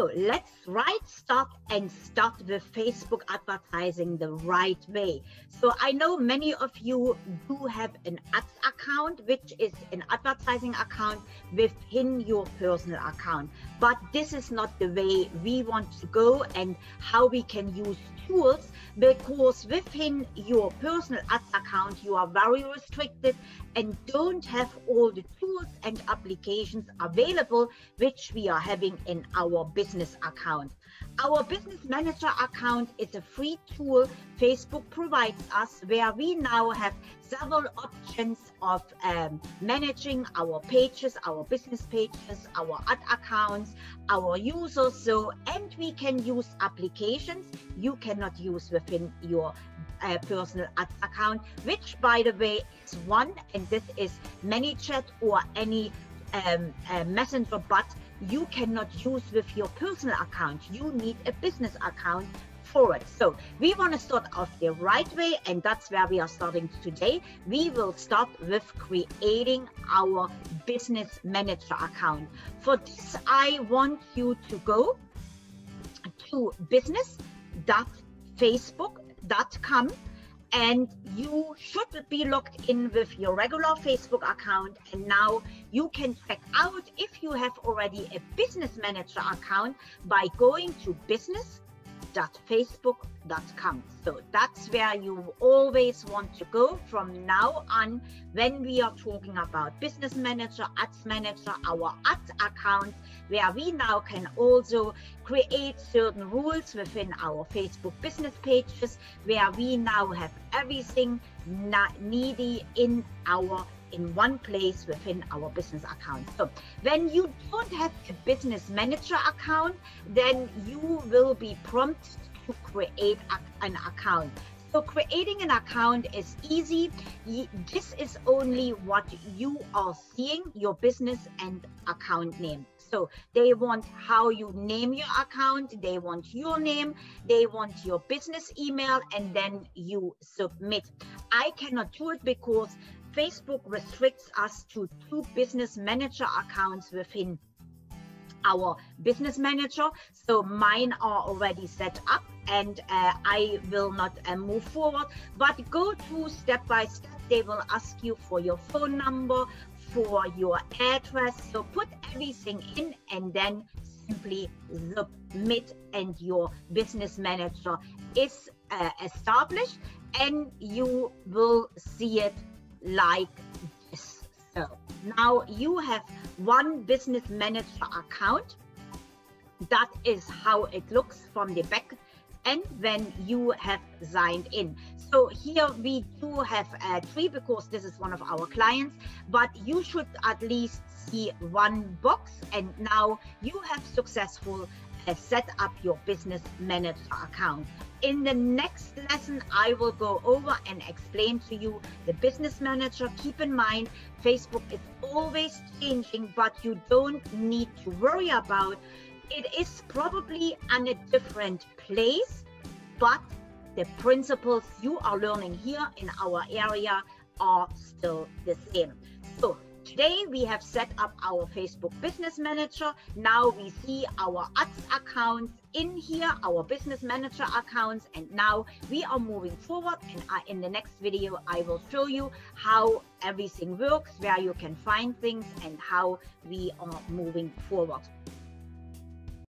So let's right start and start with Facebook advertising the right way. So I know many of you do have an ads account, which is an advertising account within your personal account. But this is not the way we want to go and how we can use tools because within your personal ads account, you are very restricted and don't have all the tools and applications available, which we are having in our business account. Our business manager account is a free tool Facebook provides us where we now have several options of um, managing our pages, our business pages, our ad accounts, our users. So, and we can use applications you cannot use within your uh, personal ads account, which by the way is one, and this is ManyChat or any um, uh, messenger but you cannot use with your personal account. You need a business account for it. So we want to start off the right way, and that's where we are starting today. We will start with creating our business manager account. For this, I want you to go to business.facebook.com and you should be logged in with your regular Facebook account. And now you can check out if you have already a business manager account by going to business.facebook.com. So that's where you always want to go from now on when we are talking about business manager, ads manager, our ads account where we now can also create certain rules within our Facebook business pages, where we now have everything needy in our in one place within our business account. So when you don't have a business manager account, then you will be prompted to create an account. So creating an account is easy. This is only what you are seeing, your business and account name. So they want how you name your account, they want your name, they want your business email, and then you submit. I cannot do it because Facebook restricts us to two business manager accounts within our business manager. So mine are already set up and uh, I will not uh, move forward. But go through step by step. They will ask you for your phone number, for your address. So put everything in and then simply submit and your business manager is uh, established and you will see it like this. So now you have one business manager account. That is how it looks from the back and when you have signed in. So here we do have uh, three because this is one of our clients, but you should at least see one box and now you have successful uh, set up your business manager account. In the next lesson, I will go over and explain to you the business manager. Keep in mind, Facebook is always changing, but you don't need to worry about it is probably on a different place, but the principles you are learning here in our area are still the same. So today we have set up our Facebook Business Manager. Now we see our ads accounts in here, our business manager accounts, and now we are moving forward. And I, in the next video, I will show you how everything works, where you can find things, and how we are moving forward.